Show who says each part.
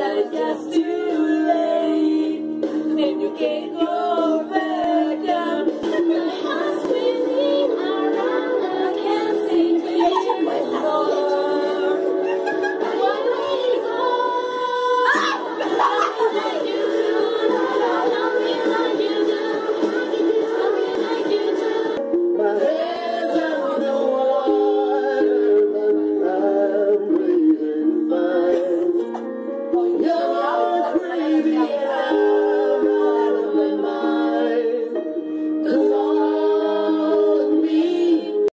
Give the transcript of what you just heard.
Speaker 1: that yes to No.